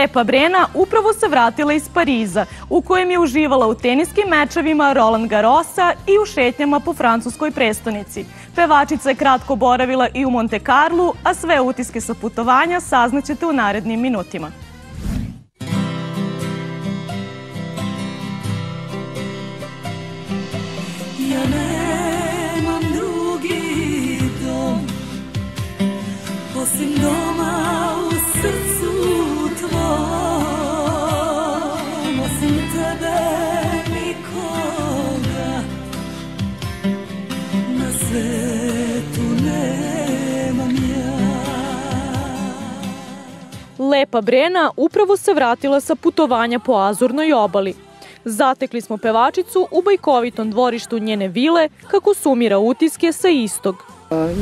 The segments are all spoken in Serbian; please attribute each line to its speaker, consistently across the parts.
Speaker 1: Lepa Brena upravo se vratila iz Pariza, u kojem je uživala u teniskim mečevima Roland Garrosa i u šetnjama po francuskoj prestonici. Pevačica je kratko boravila i u Monte Carlo, a sve utiske sa putovanja saznaćete u narednim minutima.
Speaker 2: Osim tebe nikoga Na svetu nemam ja
Speaker 1: Lepa Brena upravo se vratila sa putovanja po Azurnoj obali. Zatekli smo pevačicu u bajkovitom dvorištu njene vile kako sumira utiske sa istog.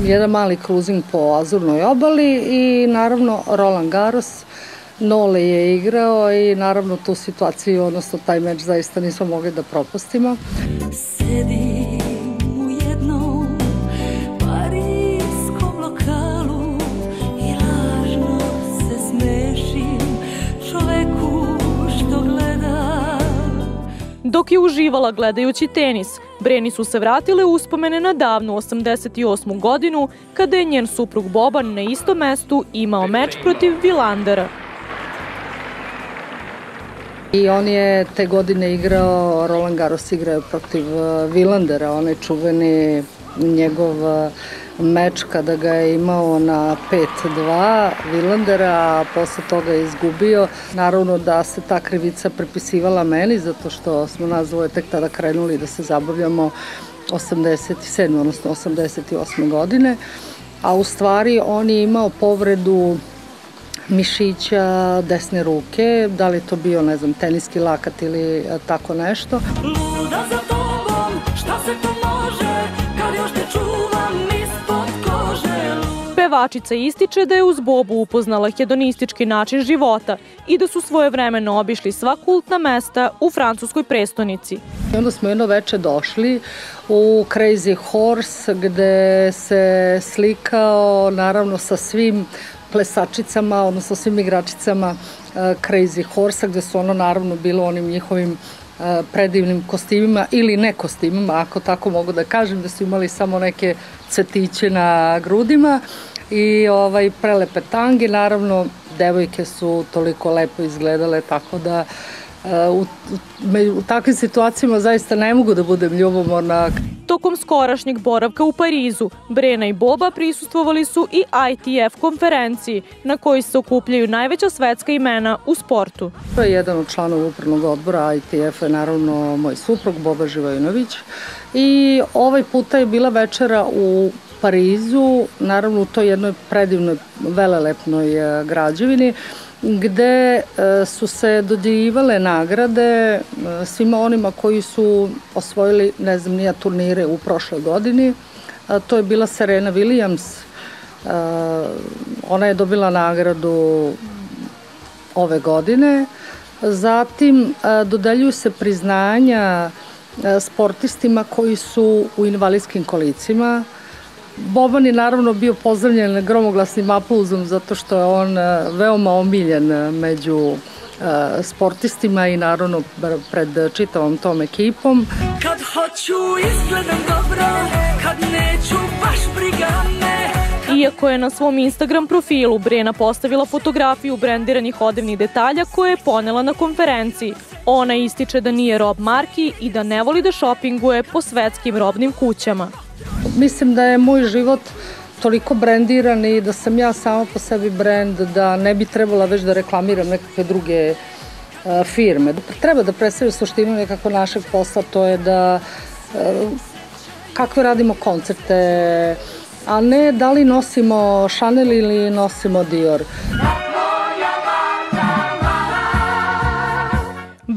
Speaker 3: jedan mali kruzing po Azurnoj obali i naravno Roland Garros Nole je igrao i naravno tu situaciju, odnosno taj meč zaista nismo mogli da propustimo.
Speaker 2: Sedim u jednom parijskom lokalu I lažno se smešim čoveku što gleda
Speaker 1: Dok je uživala gledajući tenis, Breni su se vratile uspomene na davnu 88. godinu kada je njen suprug Boban na istom mestu imao meč protiv Vilandera.
Speaker 3: I on je te godine igrao, Roland Garros igrao protiv uh, Vilandera, onaj čuveni njegov uh, meč kada ga je imao na 5-2 Vilandera, a posle toga je izgubio. Naravno da se ta krivica prepisivala meni, zato što smo nas dvoje tek tada krenuli da se zabavljamo 87. odnosno 88. godine. A u stvari on je imao povredu mišića desne ruke, da li je to bio, ne znam, teniski lakat ili e, tako nešto.
Speaker 2: Luda za tobom, šta se to može Kad još te čuvam ispod kože
Speaker 1: Pevačica ističe da je uz Bobu upoznala hedonistički način života i da su svoje vremeno obišli sva kultna mesta u francuskoj prestonici.
Speaker 3: I onda smo jedno veče došli u Crazy Horse gde se slikao naravno sa svim plesačicama, odnosno svim igračicama e, Crazy Horse gde su ono naravno bilo onim njihovim e, predivnim kostimima ili ne kostimima, ako tako mogu da kažem, da su imali samo neke cvetiće na grudima i ovaj prelepe tange, naravno devojke su toliko lepo izgledale, tako da e, u, u, u takvim situacijama zaista ne mogu da budem ljubomorna.
Speaker 1: Tokom skorašnjeg boravka u Parizu, Brena i Boba prisustvovali su i ITF konferenciji, na kojoj se okupljaju najveća svetska imena u sportu.
Speaker 3: To je jedan od članova upravnog odbora ITF je naravno moj suprug Boba Živojinović. I ovaj puta je bila večera u Parizu, naravno u toj jednoj predivnoj, velelepnoj e, građevini, gde e, su se dodjeljivale nagrade e, svima onima koji su osvojili, ne znam, nija turnire u prošloj godini. To je bila Serena Williams. Ona je dobila nagradu ove godine. Zatim dodeljuju se priznanja sportistima koji su u invalidskim kolicima, Boban je naravno bio pozdravljen gromoglasnim aplauzom zato što je on e, veoma omiljen e, među e, sportistima i naravno pred čitavom tom ekipom.
Speaker 2: Kad hoću izgledam dobro Kad neću baš briga me
Speaker 1: Iako je na svom Instagram profilu Brena postavila fotografiju brendiranih odevnih detalja koje je ponela na konferenciji, ona ističe da nije rob marki i da ne voli da šopinguje po svetskim robnim kućama.
Speaker 3: Mislim da je moj život toliko brendiran i da sam ja sama po sebi brend, da ne bi trebala već da reklamiram nekakve druge uh, firme. Treba da predstavlja suštinu nekako našeg posla, to je da uh, kakve radimo koncerte, a ne da li nosimo Chanel ili nosimo Dior.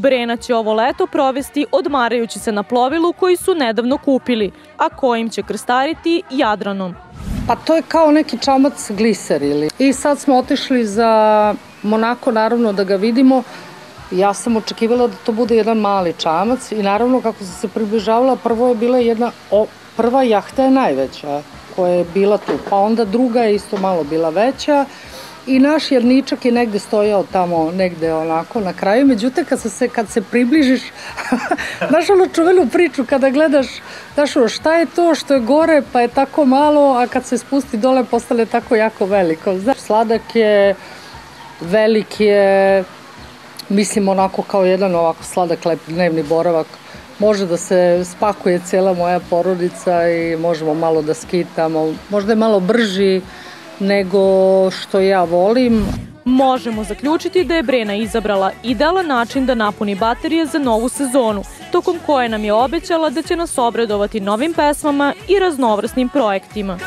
Speaker 1: Brena će ovo leto provesti odmarajući se na plovilu koji su nedavno kupili, a kojim će krstariti Jadranom.
Speaker 3: Pa to je kao neki čamac gliserili. I sad smo otišli za Monako, naravno da ga vidimo. Ja sam očekivala da to bude jedan mali čamac i naravno kako sam se približavala, prvo je bila jedna, o, prva jahta je najveća koja je bila tu, pa onda druga je isto malo bila veća i naš jerničak je negde stojao tamo, negde onako na kraju. Međutim, kad se, kad se približiš, znaš ono čuvenu priču, kada gledaš, znaš ono, šta je to što je gore, pa je tako malo, a kad se spusti dole, postane tako jako veliko. Znaš, sladak je, velik je, mislim onako kao jedan ovako sladak lep dnevni boravak. Može da se spakuje cela moja porodica i možemo malo da skitamo. Možda je malo brži, nego što ja volim.
Speaker 1: Možemo zaključiti da je Brena izabrala idealan način da napuni baterije za novu sezonu, tokom koje nam je obećala da će nas obradovati novim pesmama i raznovrsnim projektima.